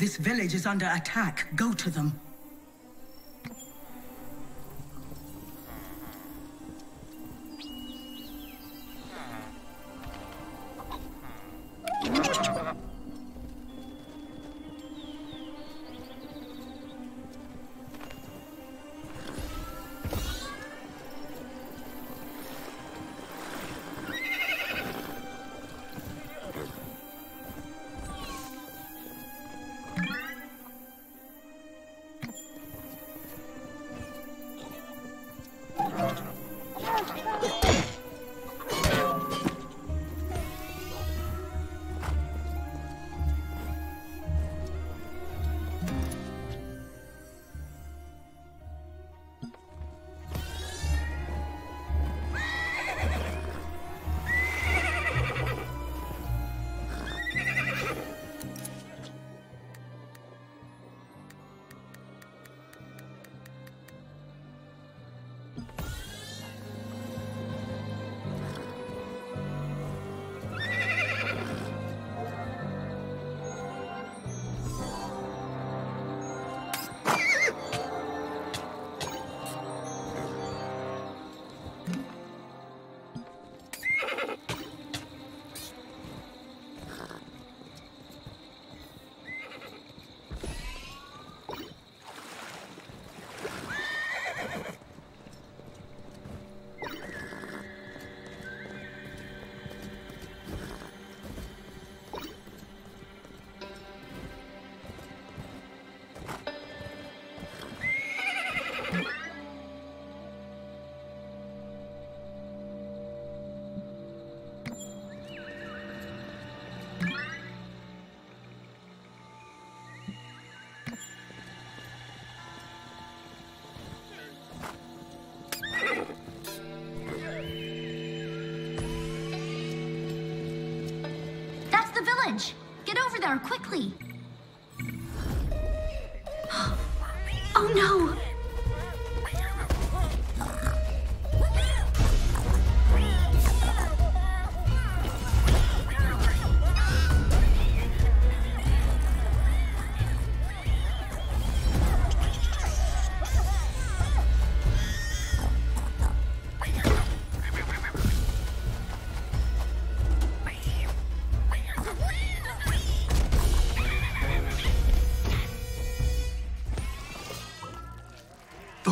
This village is under attack. Go to them. Get over there quickly.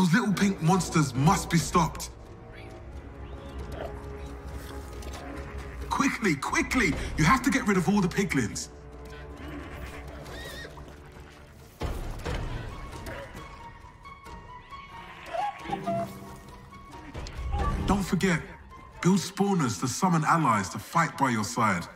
Those little pink monsters must be stopped. Quickly, quickly! You have to get rid of all the piglins. Don't forget, build spawners to summon allies to fight by your side.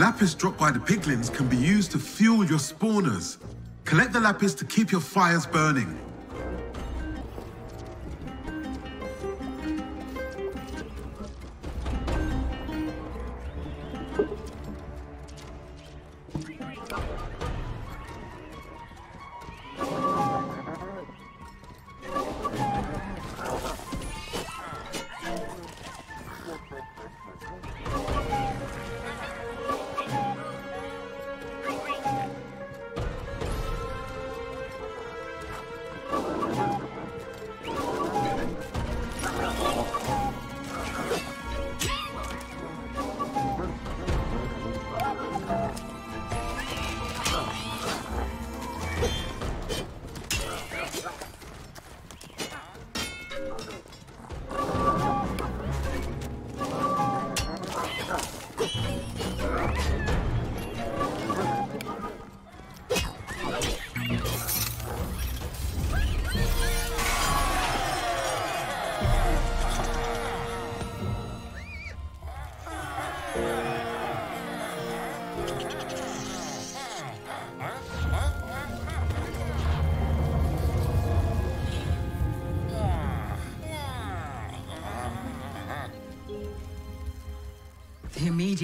Lapis dropped by the piglins can be used to fuel your spawners. Collect the lapis to keep your fires burning.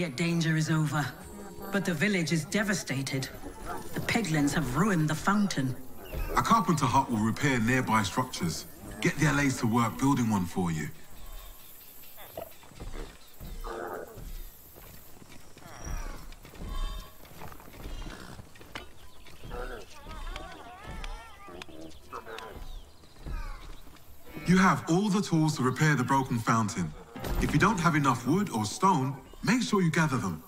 Immediate danger is over, but the village is devastated. The piglins have ruined the fountain. A carpenter hut will repair nearby structures. Get the allays to work building one for you. You have all the tools to repair the broken fountain. If you don't have enough wood or stone, make sure you gather them.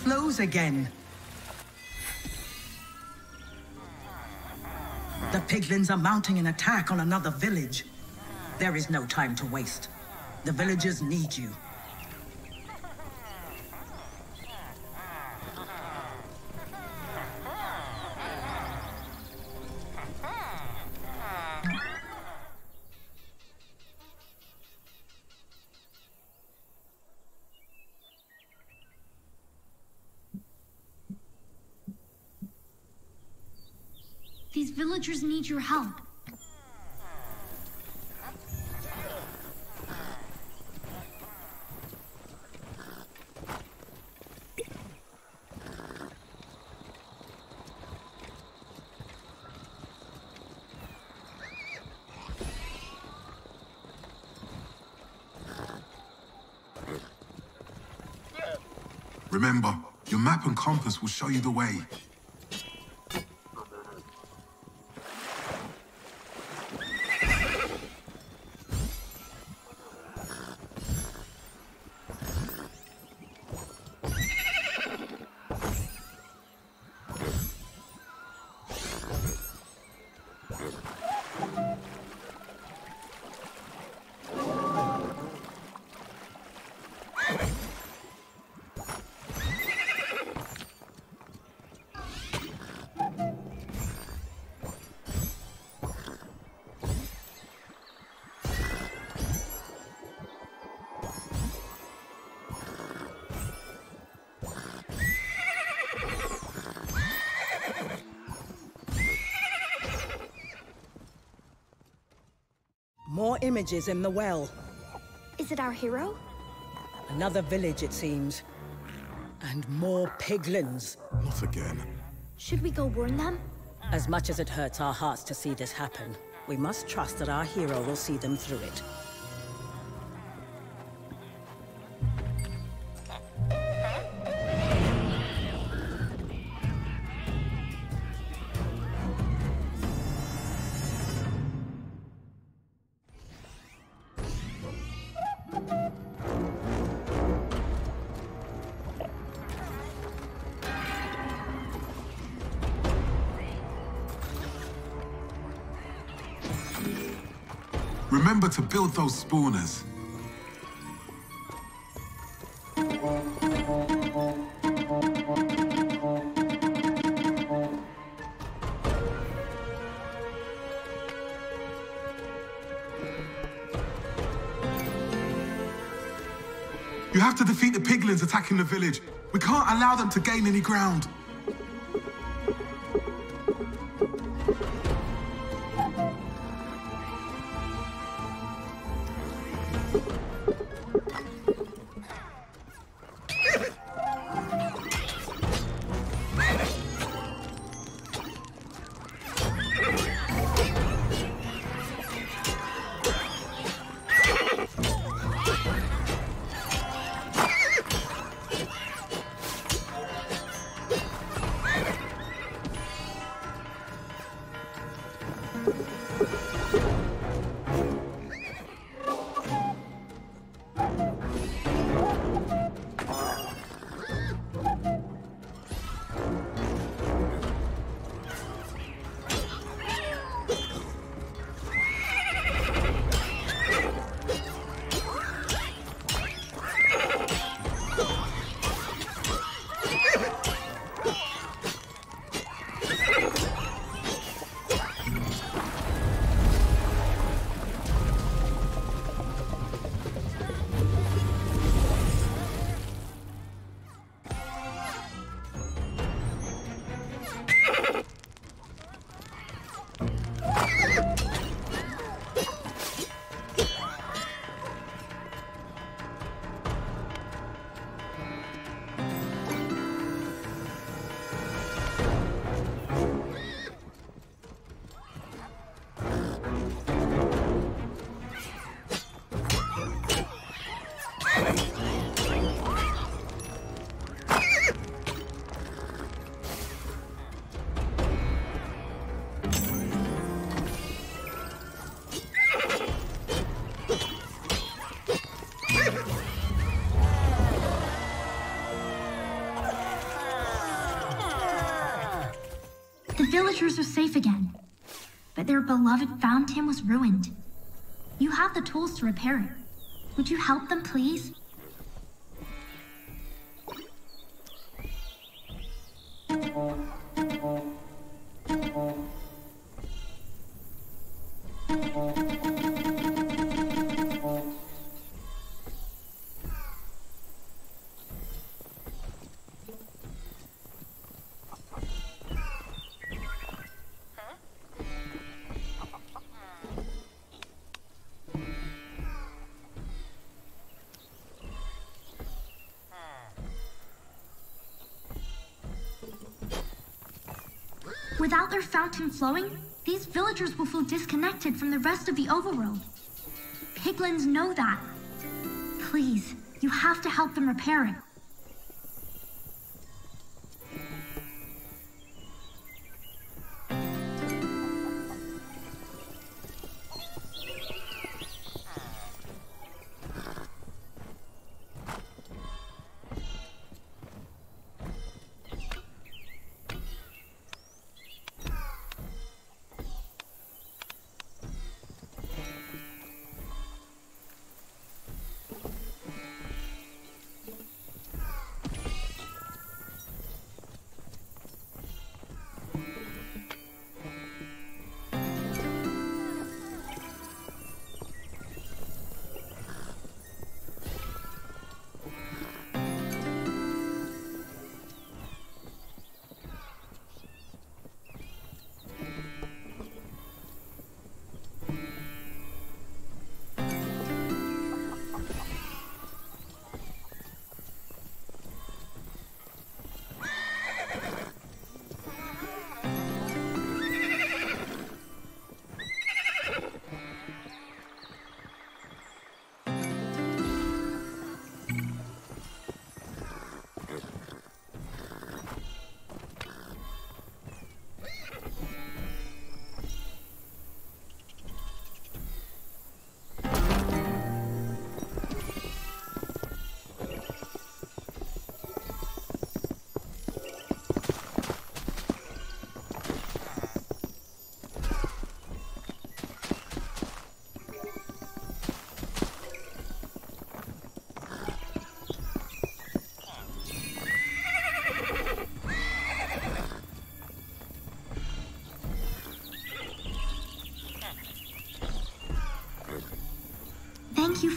Flows again. The piglins are mounting an attack on another village. There is no time to waste. The villagers need you. Villagers need your help. Remember, your map and compass will show you the way. Images in the well. Is it our hero? Another village, it seems. And more piglins. Not again. Should we go warn them? As much as it hurts our hearts to see this happen, we must trust that our hero will see them through it. To build those spawners. You have to defeat the piglins attacking the village. We can't allow them to gain any ground. Villagers are safe again. But their beloved fountain was ruined. You have the tools to repair it. Would you help them, please? Without their fountain flowing, these villagers will feel disconnected from the rest of the overworld. Piglins know that. Please, you have to help them repair it.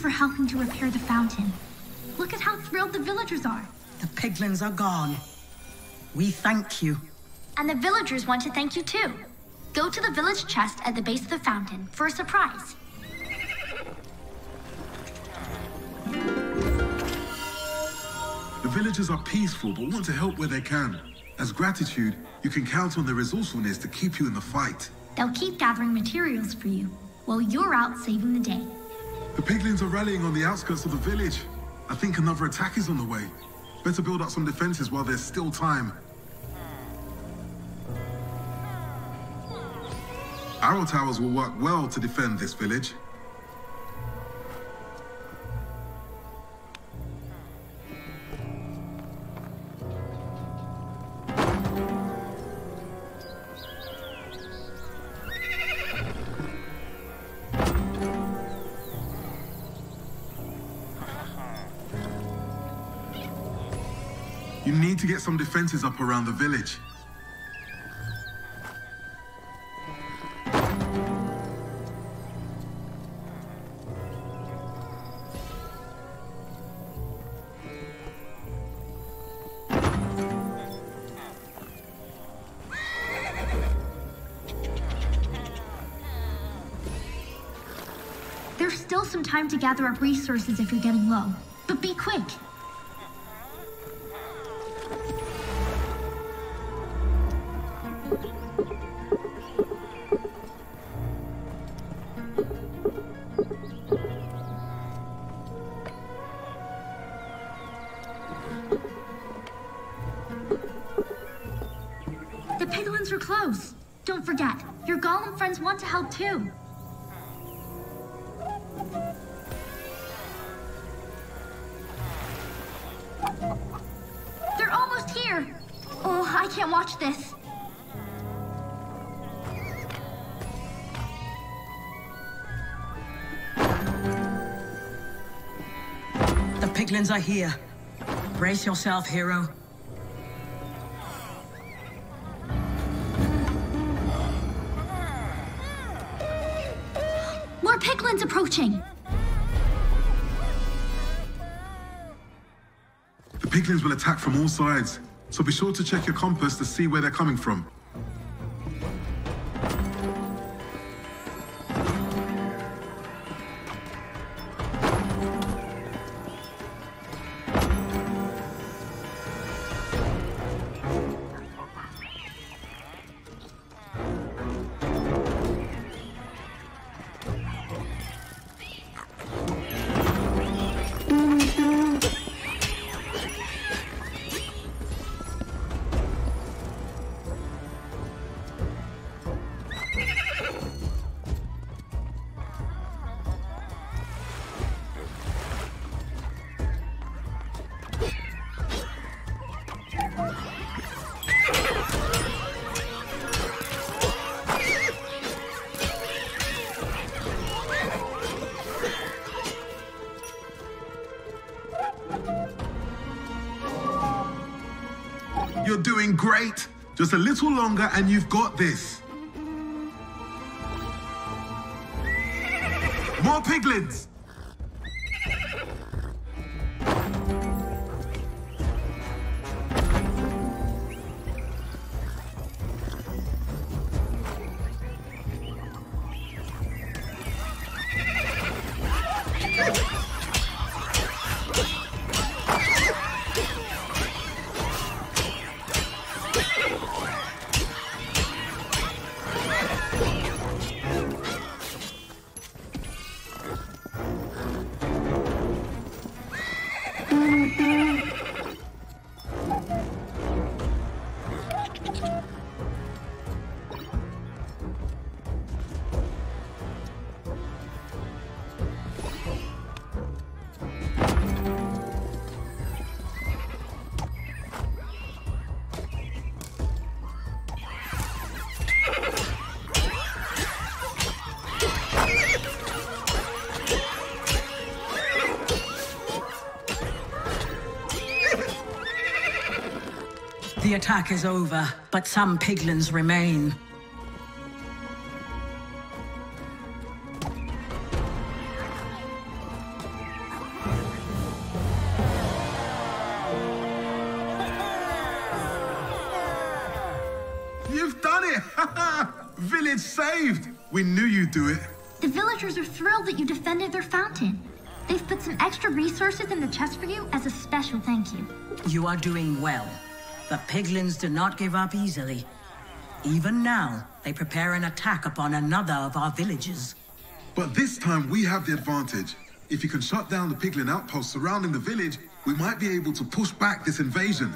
For helping to repair the fountain. Look at how thrilled the villagers are. The piglins are gone. We thank you. And the villagers want to thank you too. Go to the village chest at the base of the fountain for a surprise. The villagers are peaceful but want to help where they can. As gratitude, you can count on their resourcefulness to keep you in the fight. They'll keep gathering materials for you while you're out saving the day. The piglins are rallying on the outskirts of the village. I think another attack is on the way. Better build up some defenses while there's still time. Arrow towers will work well to defend this village. To get some defenses up around the village. There's still some time to gather up resources if you're getting low. But be quick. forget. Your golem friends want to help too. They're almost here. Oh, I can't watch this. The piglins are here. Brace yourself, hero. Approaching! The piglins will attack from all sides, so be sure to check your compass to see where they're coming from. Great. Just a little longer and you've got this. More piglins! The attack is over, but some piglins remain. You've done it! Village saved! We knew you'd do it. The villagers are thrilled that you defended their fountain. They've put some extra resources in the chest for you as a special thank you. You are doing well. The piglins do not give up easily. Even now, they prepare an attack upon another of our villages. But this time we have the advantage. If you can shut down the piglin outposts surrounding the village, we might be able to push back this invasion.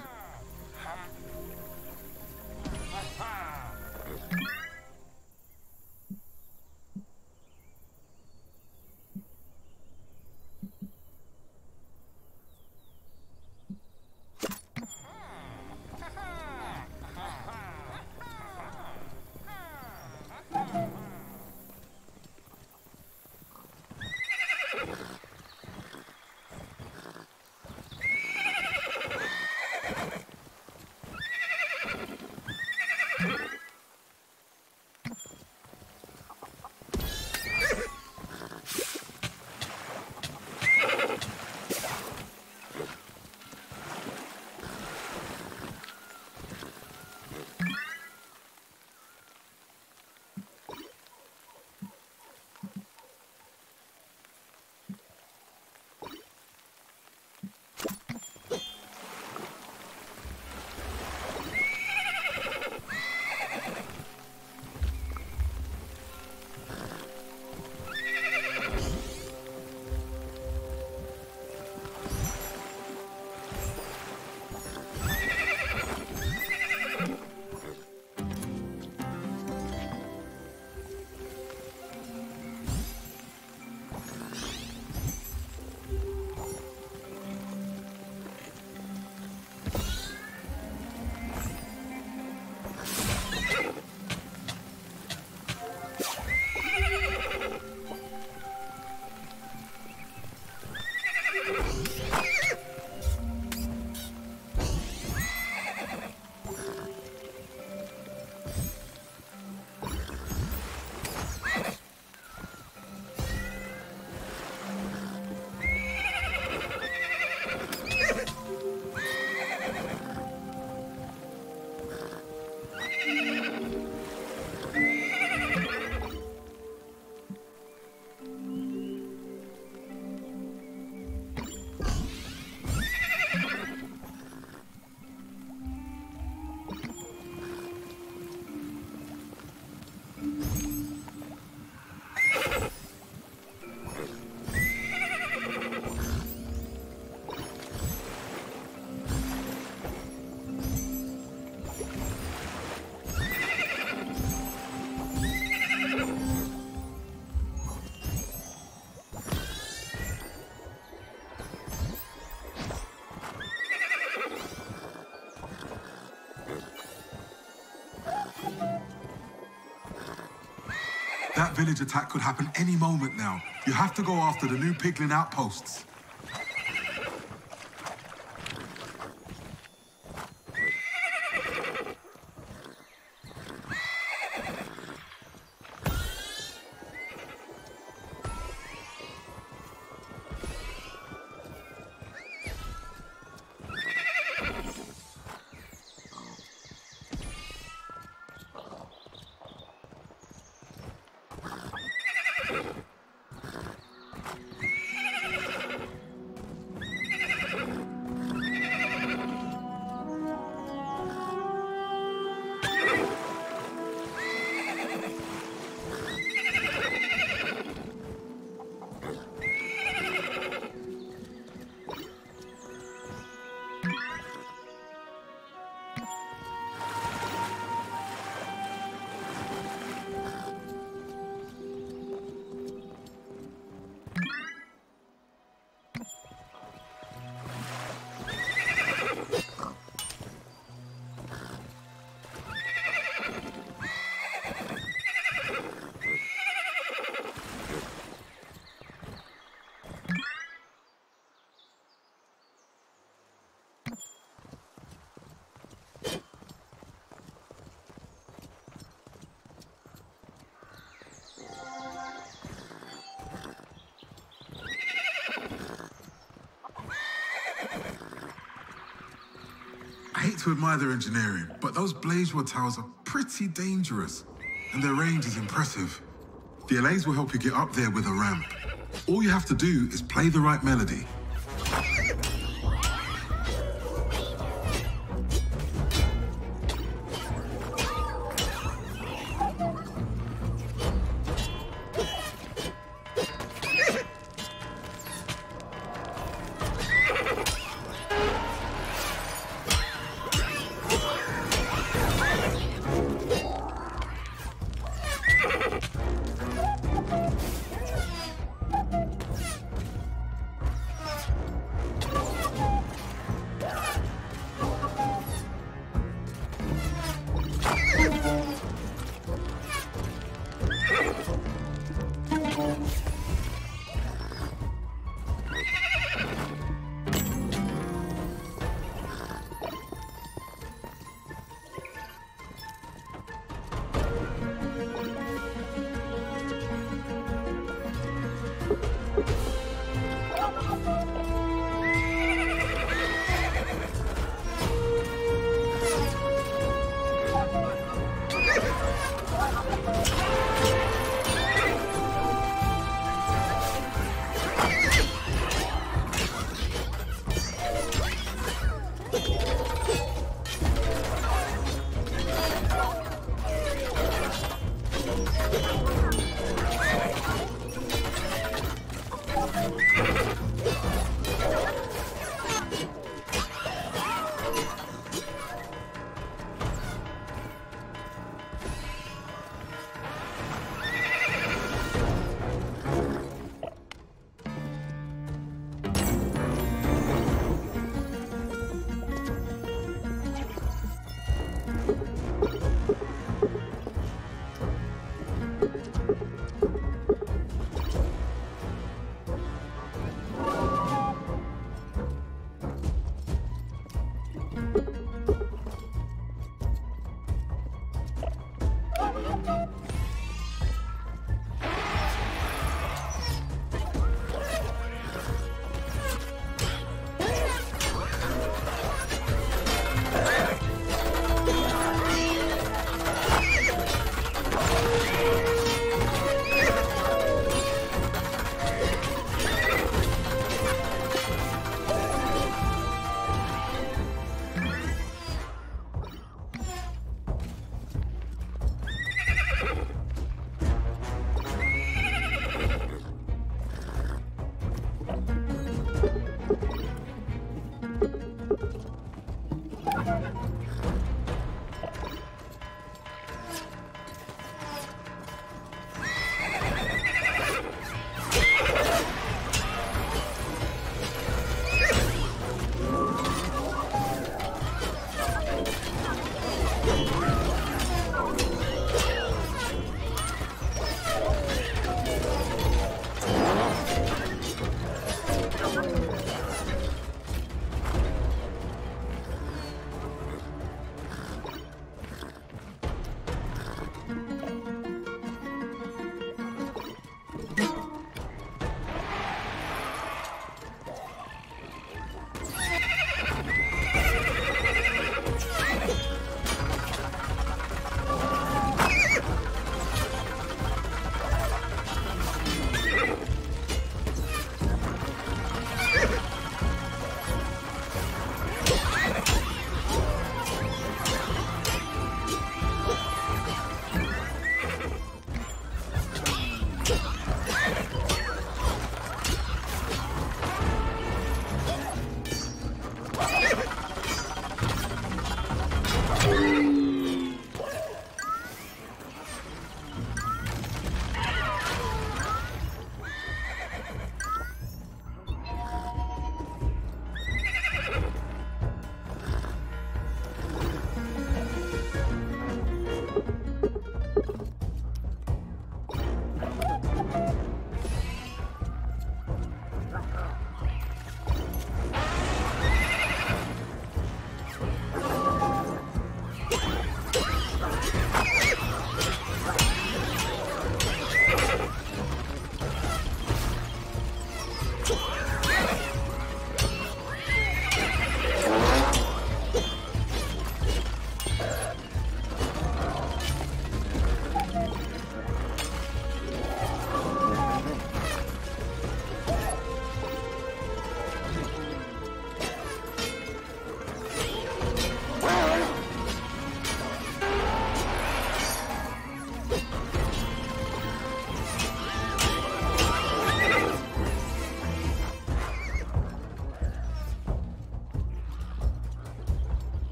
Village attack could happen any moment now. You have to go after the new piglin outposts. To admire their engineering, but those Blazeward towers are pretty dangerous, and their range is impressive. The allays will help you get up there with a ramp. All you have to do is play the right melody. Thank you.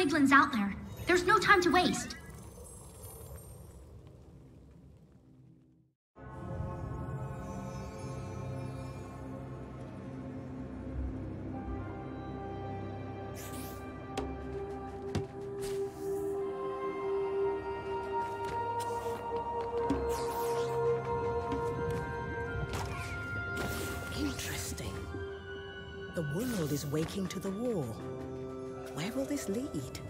Piglins out there. There's no time to waste. Interesting. The world is waking to the war. Where will this lead?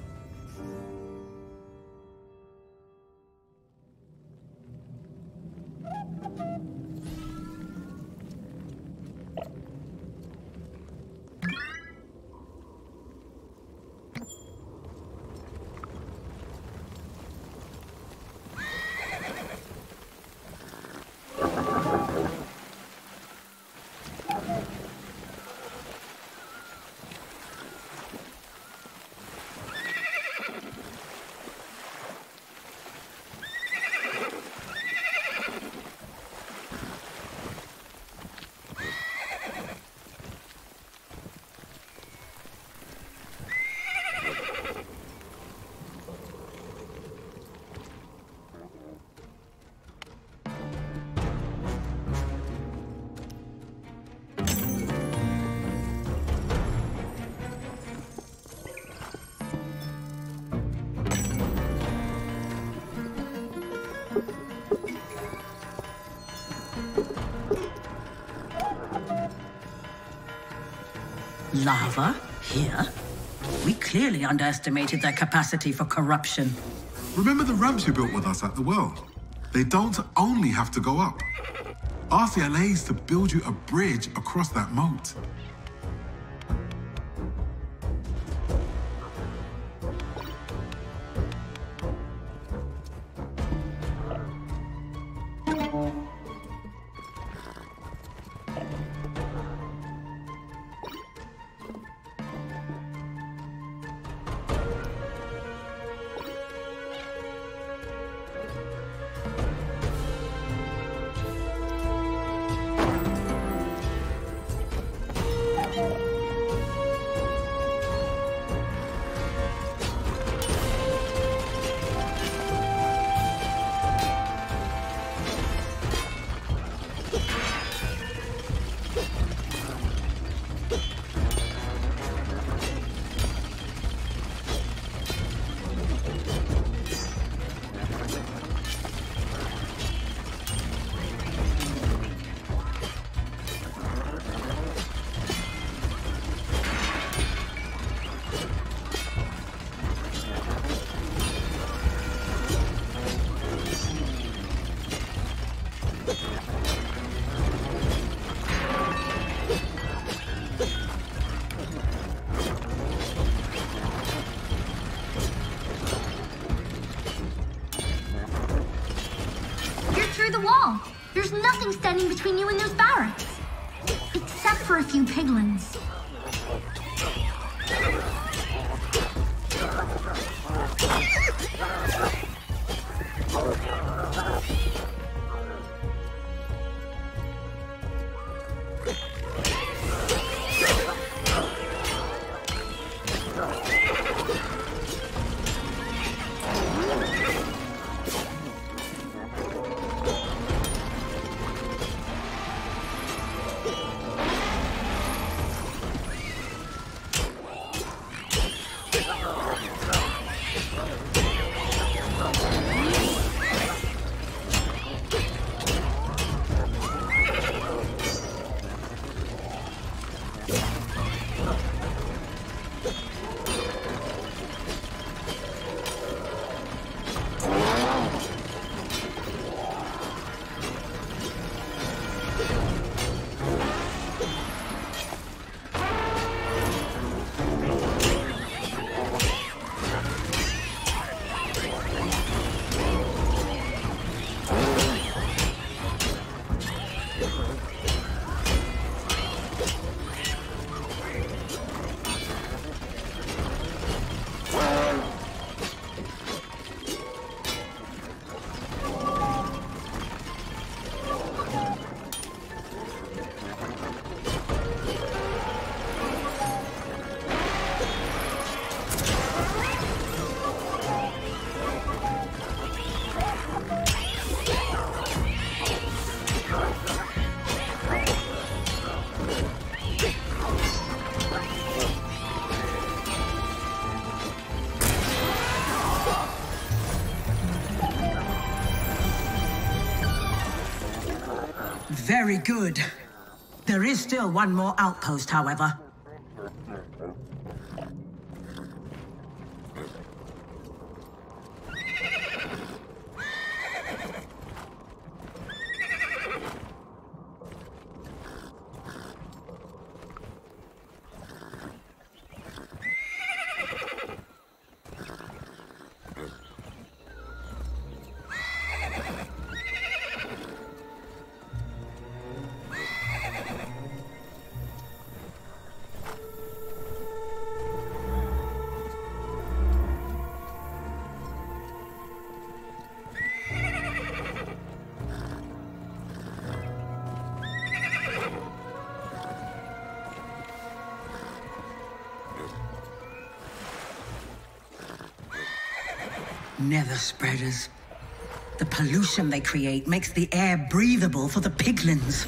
Lava? Here? We clearly underestimated their capacity for corruption. Remember the ramps you built with us at the world? They don't only have to go up. Ask the allays to build you a bridge across that moat. Standing between you and those barracks. Except for a few piglins. Very good. There is still one more outpost, however. Nether spreaders. The pollution they create makes the air breathable for the piglins.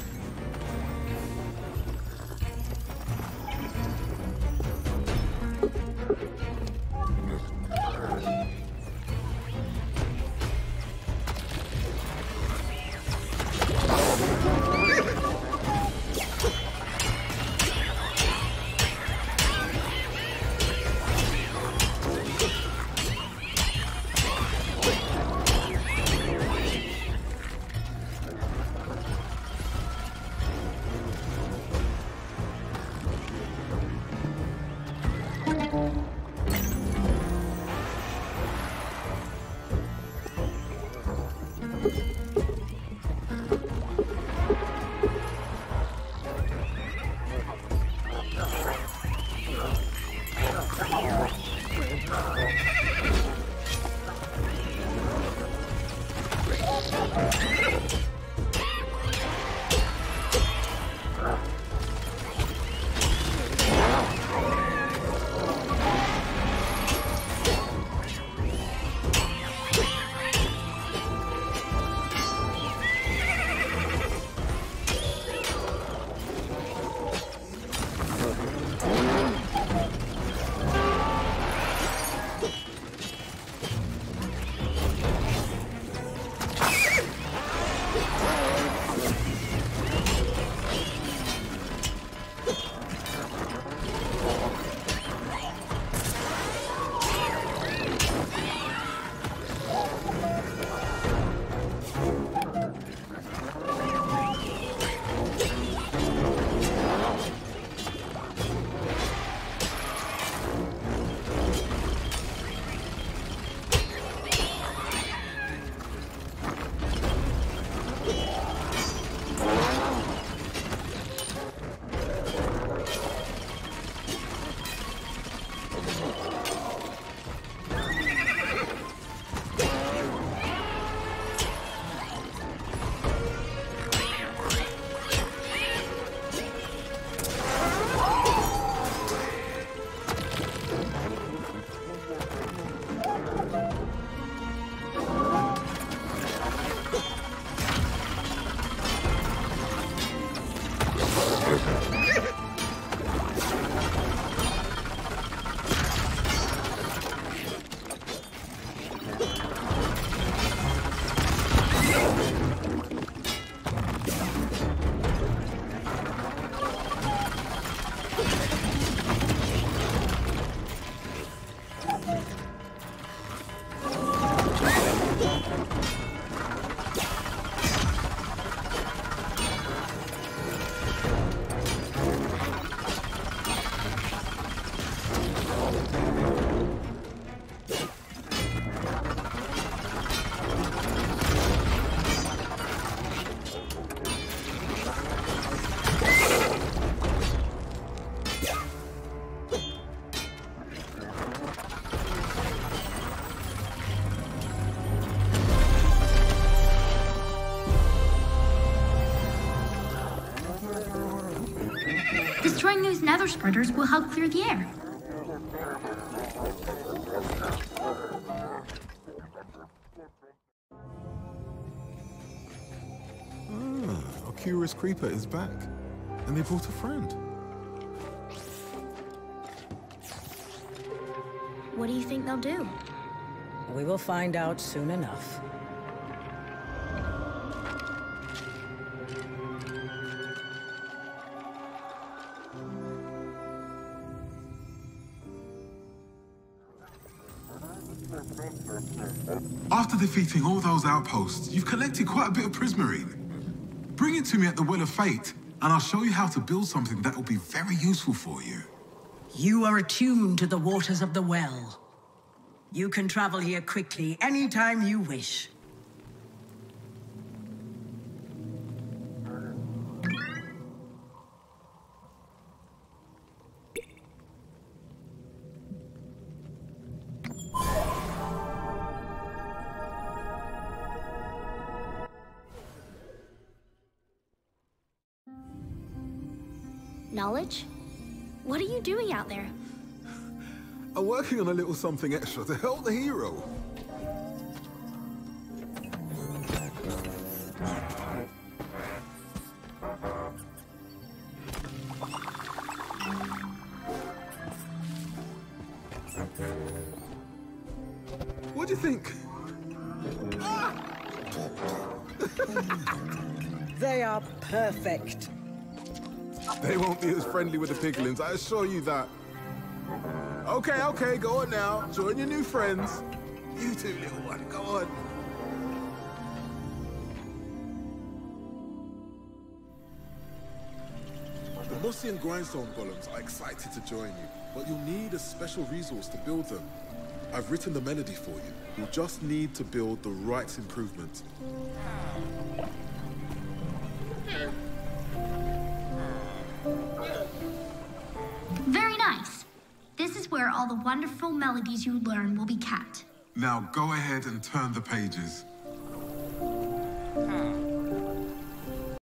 Destroying nether spreaders will help clear the air. Ah, our curious creeper is back. And they brought a friend. What do you think they'll do? We will find out soon enough. Defeating all those outposts, you've collected quite a bit of prismarine. Bring it to me at the Well of Fate, and I'll show you how to build something that will be very useful for you. You are attuned to the waters of the well. You can travel here quickly anytime you wish. Knowledge? What are you doing out there? I'm working on a little something extra to help the hero. What do you think? They are perfect. Friendly with the piglins, I assure you that. Okay, okay, go on now. Join your new friends. You two, little one, go on. The Mossy and Grindstone golems are excited to join you, but you'll need a special resource to build them. I've written the melody for you. You'll just need to build the right improvement. Wonderful melodies you learn will be kept. Now go ahead and turn the pages.